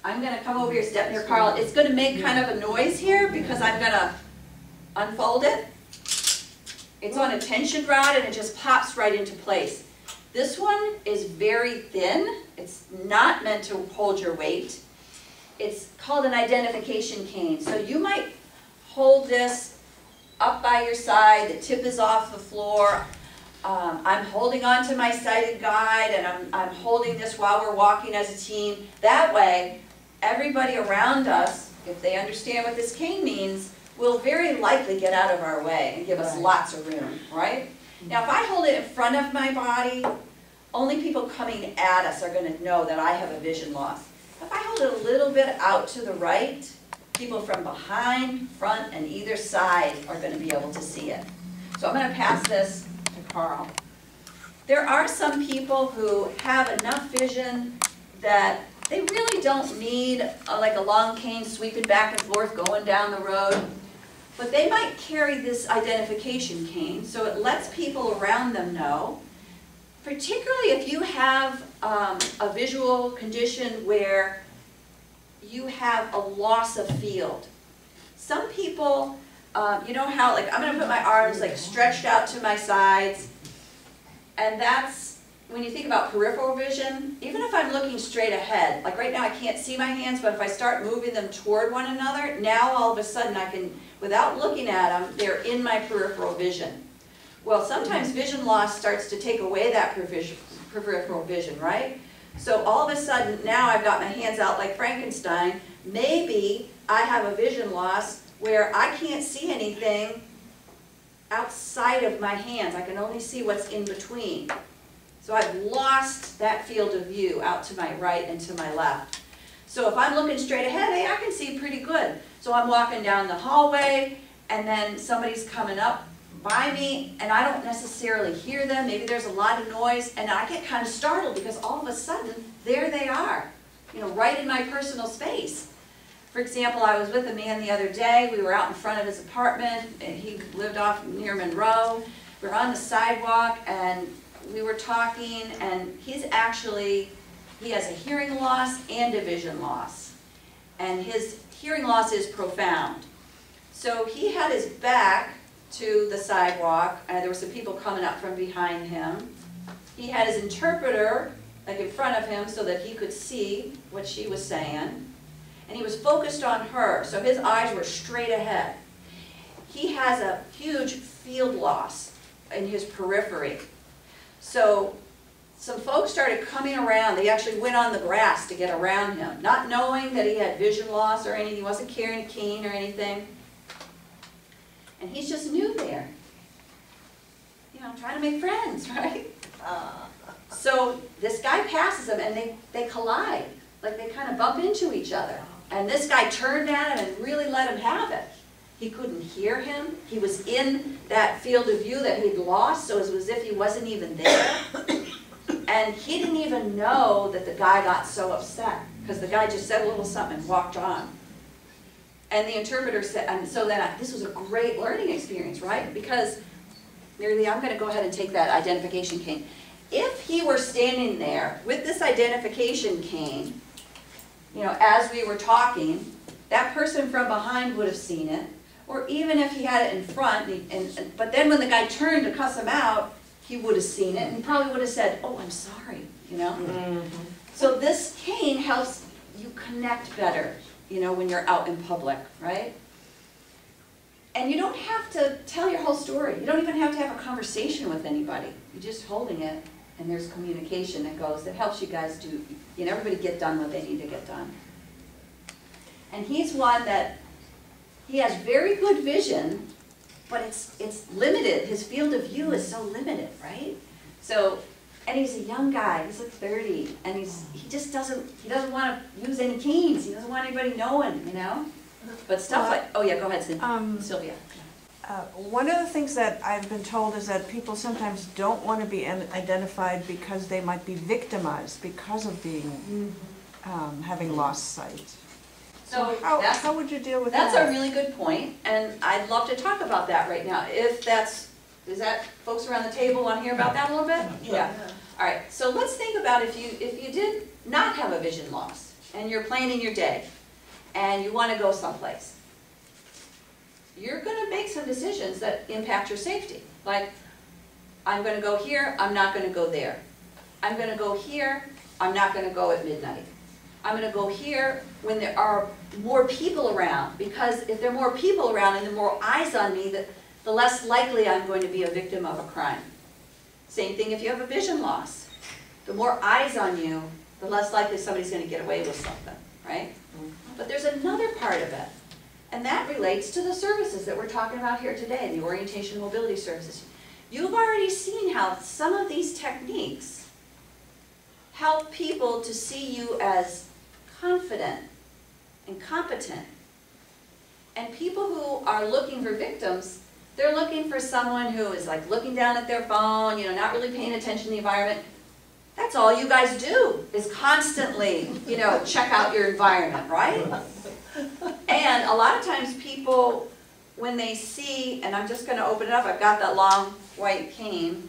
I'm gonna come over here, step near Carl, it's gonna make kind of a noise here, because I'm gonna unfold it. It's on a tension rod, and it just pops right into place. This one is very thin, it's not meant to hold your weight. It's called an identification cane, so you might hold this up by your side, the tip is off the floor. Um, I'm holding on to my sighted guide and I'm, I'm holding this while we're walking as a team. That way, everybody around us, if they understand what this cane means, will very likely get out of our way and give us Right. lots of room, right? Now, if I hold it in front of my body, only people coming at us are gonna know that I have a vision loss. If I hold it a little bit out to the right, people from behind, front, and either side are gonna be able to see it. So I'm gonna pass this to Carl. There are some people who have enough vision that they really don't need uh, like a long cane sweeping back and forth going down the road. But they might carry this identification cane, so it lets people around them know particularly if you have um, a visual condition where you have a loss of field. Some people, um, you know how, like, I'm gonna put my arms like stretched out to my sides, and that's, when you think about peripheral vision, even if I'm looking straight ahead, like right now I can't see my hands, but if I start moving them toward one another, now all of a sudden I can, without looking at them, they're in my peripheral vision. Well, sometimes vision loss starts to take away that peripheral vision, right? So all of a sudden, now I've got my hands out like Frankenstein, maybe I have a vision loss where I can't see anything outside of my hands, I can only see what's in between. So I've lost that field of view out to my right and to my left. So if I'm looking straight ahead, hey, I can see pretty good. So I'm walking down the hallway, and then somebody's coming up by me, and I don't necessarily hear them, maybe there's a lot of noise, and I get kind of startled because all of a sudden, there they are, you know, right in my personal space. For example, I was with a man the other day, we were out in front of his apartment, and he lived off near Monroe. We were on the sidewalk, and we were talking, and he's actually, he has a hearing loss and a vision loss. And his hearing loss is profound. So he had his back to the sidewalk, and there were some people coming up from behind him. He had his interpreter, like in front of him, so that he could see what she was saying. And he was focused on her, so his eyes were straight ahead. He has a huge field loss in his periphery. So some folks started coming around, they actually went on the grass to get around him, not knowing that he had vision loss or anything, he wasn't carrying a cane or anything. And he's just new there. You know, trying to make friends, right? So this guy passes him and they, they collide, like they kind of bump into each other. And this guy turned at him and really let him have it. He couldn't hear him, he was in that field of view that he'd lost, so it was as if he wasn't even there. And he didn't even know that the guy got so upset, because the guy just said a little something and walked on. And the interpreter said, and so then, I- this was a great learning experience, right? Because, Lee, I'm gonna go ahead and take that identification cane. If he were standing there with this identification cane, you know, as we were talking, that person from behind would have seen it. Or even if he had it in front, and, and, but then when the guy turned to cuss him out, he would have seen it, and probably would have said, oh, I'm sorry, you know? Mm-hmm. So this cane helps you connect better, you know, when you're out in public, right? And you don't have to tell your whole story. You don't even have to have a conversation with anybody. You're just holding it, and there's communication that goes, that helps you guys do, you know, everybody get done what they need to get done. And he's one that, he has very good vision, but it's, it's limited. His field of view is so limited, right? So, and he's a young guy, he's like thirty, and he's, he just doesn't, he doesn't wanna use any canes, he doesn't want anybody knowing, you know? But stuff like, oh yeah, go ahead, Um, Sylvia. Uh, One of the things that I've been told is that people sometimes don't want to be an- identified because they might be victimized because of being, um, having lost sight. So How, that's, how would you deal with that? that's a really good point, and I'd love to talk about that right now, if that's, is that, folks around the table wanna hear about that a little bit? Yeah. All right, so let's think about if you, if you did not have a vision loss, and you're planning your day, and you wanna go someplace. You're gonna make some decisions that impact your safety, like, I'm gonna go here, I'm not gonna go there. I'm gonna go here, I'm not gonna go at midnight. I'm gonna go here when there are more people around, because if there are more people around and the more eyes on me, the, the less likely I'm going to be a victim of a crime. Same thing if you have a vision loss. The more eyes on you, the less likely somebody's gonna get away with something, right? Mm-hmm. But there's another part of it, and that relates to the services that we're talking about here today, the orientation mobility services. You've already seen how some of these techniques help people to see you as confident and competent. And people who are looking for victims, they're looking for someone who is like looking down at their phone, you know, not really paying attention to the environment. That's all you guys do, is constantly, you know, check out your environment, right? A lot of times people, when they see, and I'm just gonna open it up, I've got that long white cane.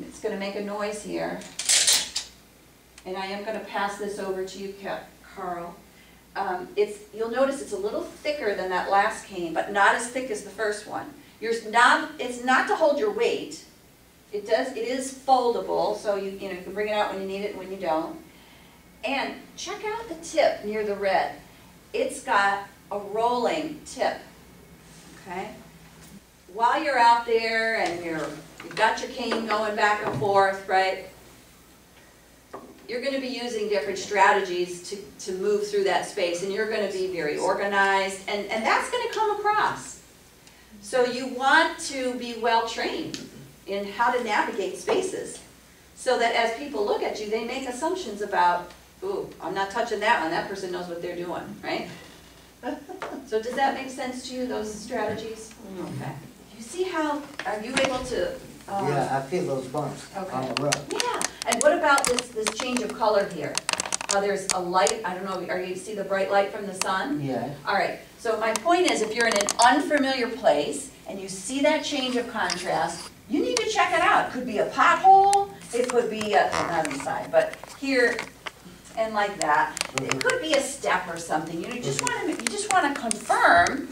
it's gonna make a noise here. And I am gonna pass this over to you, Carl. Um, it's, you'll notice it's a little thicker than that last cane, but not as thick as the first one. You're not, it's not to hold your weight. It does, it is foldable, so you, you know, you can bring it out when you need it and when you don't. And check out the tip near the red. It's got a rolling tip, okay? While you're out there and you're, you've got your cane going back and forth, right? You're gonna be using different strategies to, to move through that space, and you're gonna be very organized, and, and that's gonna come across. So you want to be well-trained in how to navigate spaces, so that as people look at you, they make assumptions about, ooh, I'm not touching that one, that person knows what they're doing, right? So does that make sense to you, those strategies? Okay. You see how, are you able to, um, Yeah, I feel those bumps on Okay. the rug. yeah, and what about this, this change of color here? Uh, there's a light, I don't know, are you see the bright light from the sun? Yeah, All right, so my point is, if you're in an unfamiliar place and you see that change of contrast, you need to check it out. It could be a pothole, it could be, a- not inside, but here and like that. It could be a step or something, you know, you just mm-hmm. wanna, you just wanna confirm.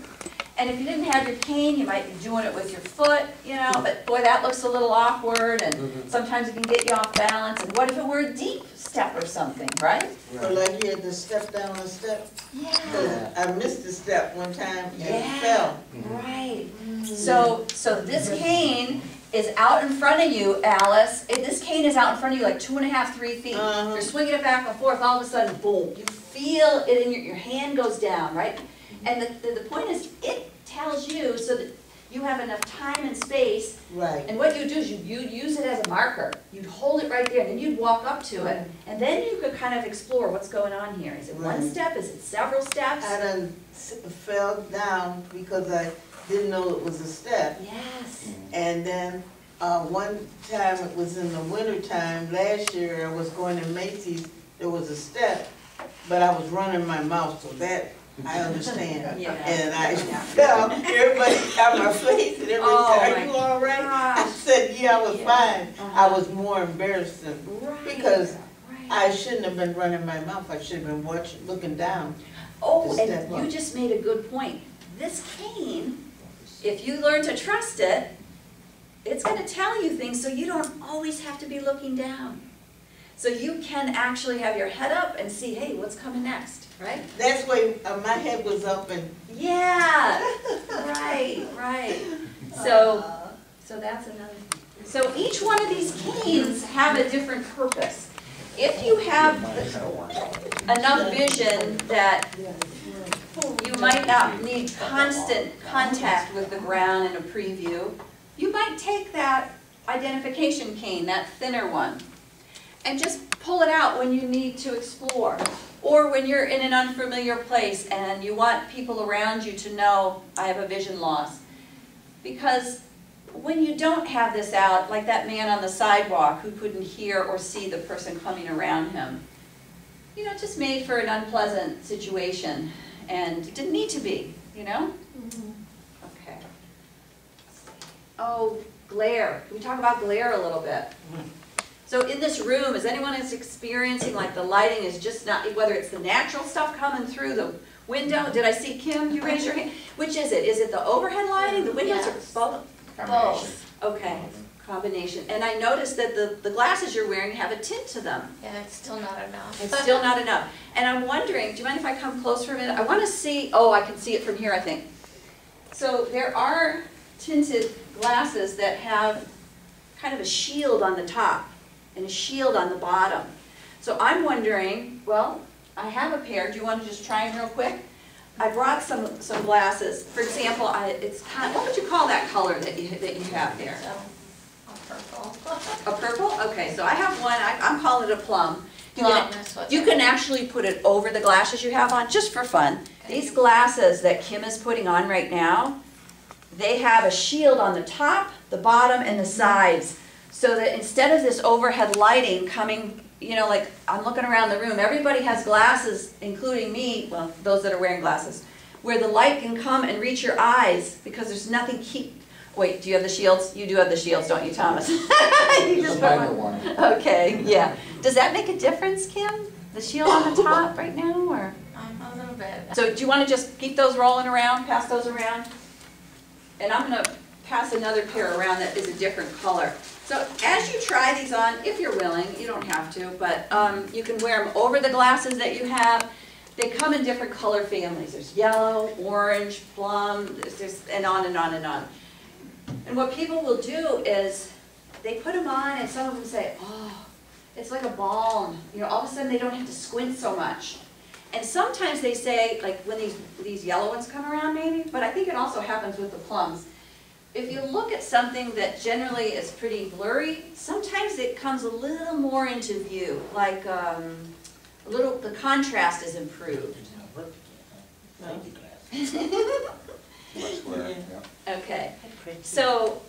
And if you didn't have your cane, you might be doing it with your foot, you know, mm-hmm. but boy, that looks a little awkward and mm-hmm. sometimes it can get you off balance. And what if it were a deep step or something, right? Or right. like you had to step down a step, Yeah. 'cause I missed a step one time and Yeah. fell. Right, so, so this cane is out in front of you, Alice, It- this cane is out in front of you like two and a half, three feet. Uh-huh. You're swinging it back and forth, all of a sudden, boom, you feel it in your, your hand goes down, right? And the, the, the point is, it tells you so that you have enough time and space, Right. and what you do is you, you use it as a marker. You'd hold it right there, and then you'd walk up to it, and then you could kind of explore what's going on here. Is it one step, is it several steps? I done fell down because I didn't know it was a step. Yes. And then, uh, one time, it was in the winter time, last year, I was going to Macy's, there was a step, but I was running my mouth, so that, I understand. Yeah. And I fell, everybody got my face, and Oh, everybody said, are you all right? I said, yeah, I was Yeah. fine. I Uh-huh. was more embarrassed than, Right. because right. I shouldn't have been running my mouth, I should have been watching, looking down. Oh, and you up. just made a good point. This cane, if you learn to trust it, it's gonna tell you things so you don't always have to be looking down. So you can actually have your head up and see, hey, what's coming next, right? That's why uh, my head was up and Yeah, right, right. So, so that's another. So each one of these canes have a different purpose. If you have enough vision that you might not need constant contact with the ground in a preview, you might take that identification cane, that thinner one, and just pull it out when you need to explore. Or when you're in an unfamiliar place and you want people around you to know, I have a vision loss. Because when you don't have this out, like that man on the sidewalk who couldn't hear or see the person coming around him, you know, just made for an unpleasant situation and it didn't need to be, you know? Mm-hmm. Okay. Oh, glare. Can we talk about glare a little bit? Mm-hmm. So in this room, is anyone is experiencing like the lighting is just not, whether it's the natural stuff coming through the window? Did I see Kim, you raise your hand? Which is it? Is it the overhead lighting, the windows or Yes. both? Combination. Okay, combination. And I noticed that the, the glasses you're wearing have a tint to them. Yeah, it's still not enough. It's still not enough. And I'm wondering, do you mind if I come close for a minute? I want to see, oh, I can see it from here, I think. So there are tinted glasses that have kind of a shield on the top and a shield on the bottom. So I'm wondering, well, I have a pair, do you want to just try them real quick? I brought some, some glasses. For example, I, it's kind, of, what would you call that color that you, that you have there? Purple. A purple? Okay, so I have one, I, I'm calling it a plum. You can- Plum what You can actually put it over the glasses you have on, just for fun. Okay. These glasses that Kim is putting on right now, they have a shield on the top, the bottom, and the mm-hmm. sides. So that instead of this overhead lighting coming, you know, like, I'm looking around the room, everybody has glasses, including me, well, those that are wearing glasses, where the light can come and reach your eyes, because there's nothing keep, Wait, do you have the shields? You do have the shields, don't you, Thomas? You The just put one- one, Okay, yeah. Does that make a difference, Kim? The shield on the top right now, or? Um, a little bit. So do you wanna just keep those rolling around, pass those around? And I'm gonna pass another pair around that is a different color. So as you try these on, if you're willing, you don't have to, but, um, you can wear them over the glasses that you have. They come in different color families. There's yellow, orange, plum, there's, there's- and on and on and on. And what people will do is, they put them on and some of them say, oh, it's like a balm. You know, all of a sudden they don't have to squint so much. And sometimes they say, like when these, these yellow ones come around maybe, but I think it also happens with the plums. If you look at something that generally is pretty blurry, sometimes it comes a little more into view, like, um, a little, the contrast is improved. Safety glass. Less glare, yeah. Okay, so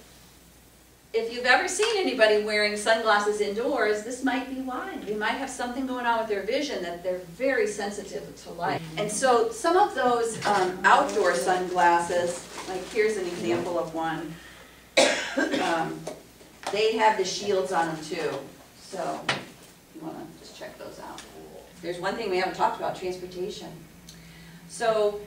if you've ever seen anybody wearing sunglasses indoors, this might be why. You might have something going on with their vision that they're very sensitive to light. And so some of those um, outdoor sunglasses, like here's an example of one. um, They have the shields on them too, so you wanna just check those out. There's one thing we haven't talked about, transportation. So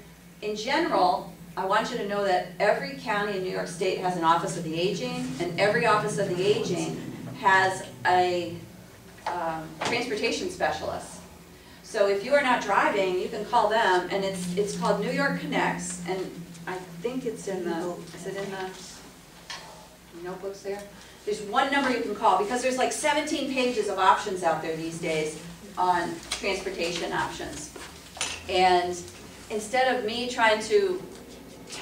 in general, I want you to know that every county in New York State has an Office of the Aging, and every Office of the Aging has a um, transportation specialist. So if you are not driving, you can call them, and it's, it's called New York Connects, and I think it's in the, is it in the notebooks there? There's one number you can call, because there's like 17 pages of options out there these days on transportation options. And instead of me trying to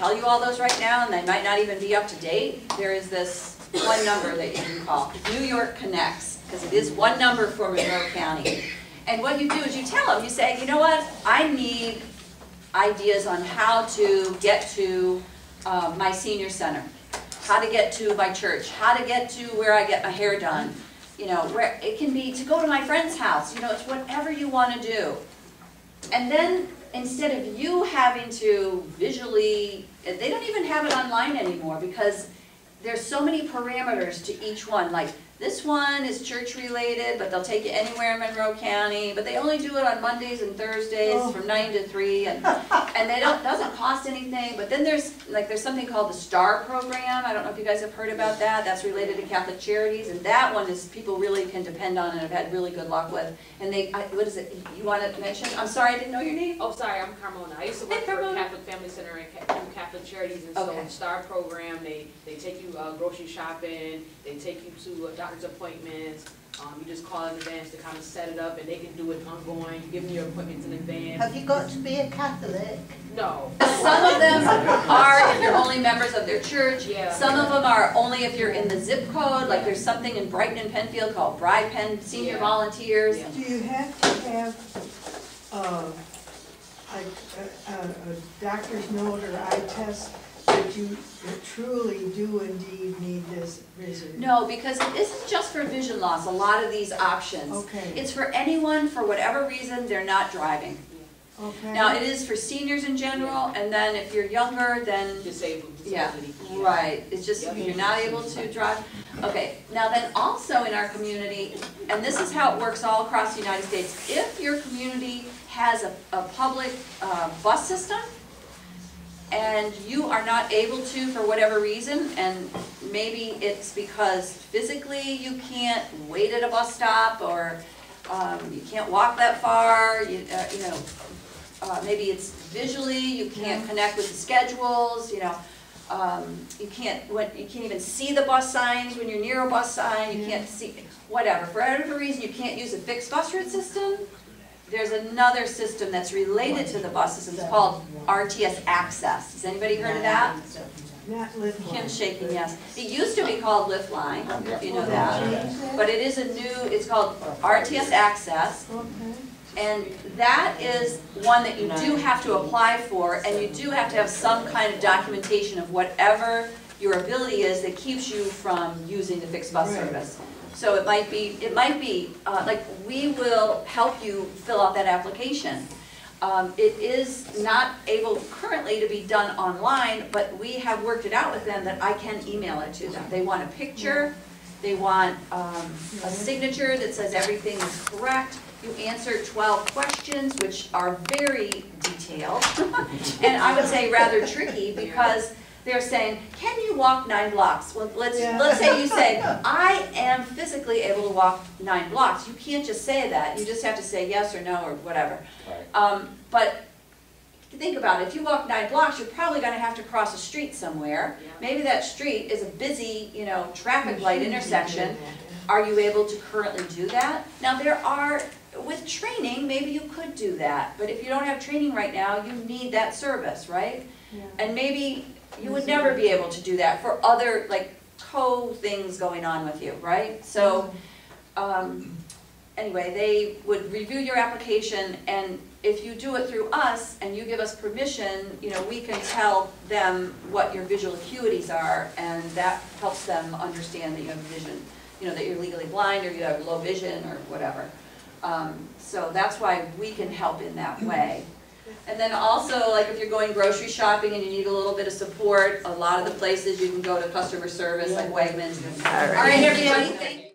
tell you all those right now, and they might not even be up to date, there is this one number that you can call, New York Connects, because it is one number for Monroe County. And what you do is you tell them, you say, you know what, I need ideas on how to get to uh, my senior center, how to get to my church, how to get to where I get my hair done, you know, where, it can be to go to my friend's house, you know, it's whatever you want to do. And then, instead of you having to visually, they don't even have it online anymore because there's so many parameters to each one, like, this one is church related, but they'll take you anywhere in Monroe County, but they only do it on Mondays and Thursdays Oh. from nine to three, and, and they don't, doesn't cost anything, but then there's, like, there's something called the STAR program, I don't know if you guys have heard about that, that's related to Catholic Charities, and that one is, people really can depend on and have had really good luck with, and they, I, what is it, you wanna mention, I'm sorry, I didn't know your name? Oh, sorry, I'm Carmona. I used to work Hey, for Catholic Family Center and Ca- Catholic Charities, and so Okay. the STAR program, they, they take you uh, grocery shopping, they take you to uh, doctor's appointments. Um, you just call in advance to kind of set it up, and they can do it ongoing, you give them your appointments in advance. Have you got to be a Catholic? No. Some of them are if you're only members of their church. Yeah. Some of them are only if you're in the zip code, like there's something in Brighton and Penfield called Bride Pen Senior Yeah. Volunteers. Yeah. Do you have to have, uh, like, a, a, a doctor's note or eye test that you truly do indeed need this vision? No, because it isn't just for vision loss, a lot of these options. Okay, It's for anyone, for whatever reason, they're not driving. okay. Now, it is for seniors in general, and then if you're younger, then Disabled, Yeah, disability. Right, it's just, Yep. you're not able to drive. Okay, now then also in our community, and this is how it works all across the United States, if your community has a, a public, uh, bus system, and you are not able to for whatever reason, and maybe it's because physically you can't wait at a bus stop, or, um, you can't walk that far, you, uh, you know, uh, maybe it's visually, you can't connect with the schedules, you know, um, you can't, what, you can't even see the bus signs when you're near a bus sign, you can't see, whatever, for whatever reason, you can't use a fixed bus route system, there's another system that's related to the bus system, it's called RTS Access, has anybody heard of that? Not Kim's shaking yes, it used to be called Liftline, you know that, but it is a new, it's called RTS Access, and that is one that you do have to apply for, and you do have to have some kind of documentation of whatever your ability is that keeps you from using the fixed bus Right. service. So it might be, it might be, uh, like, we will help you fill out that application. Um, it is not able currently to be done online, but we have worked it out with them that I can email it to them. They want a picture, they want, um, a signature that says everything is correct. You answer twelve questions, which are very detailed, and I would say rather tricky, because they're saying, can you walk nine blocks? Well, let's, Yeah. let's say you say, I am physically able to walk nine blocks. You can't just say that, you just have to say yes or no or whatever. Right. Um, but think about it, if you walk nine blocks, you're probably gonna have to cross a street somewhere. Yeah. Maybe that street is a busy, you know, traffic light intersection. Are you able to currently do that? Now, there are, with training, maybe you could do that, but if you don't have training right now, you need that service, right? Yeah. And maybe you would never be able to do that for other, like, co-things going on with you, right? So, um, anyway, they would review your application, and if you do it through us and you give us permission, you know, we can tell them what your visual acuities are, and that helps them understand that you have vision, you know, that you're legally blind, or you have low vision, or whatever. Um, so that's why we can help in that way. And then also, like if you're going grocery shopping and you need a little bit of support, a lot of the places you can go to customer service, like Wegmans. All right, everybody, thank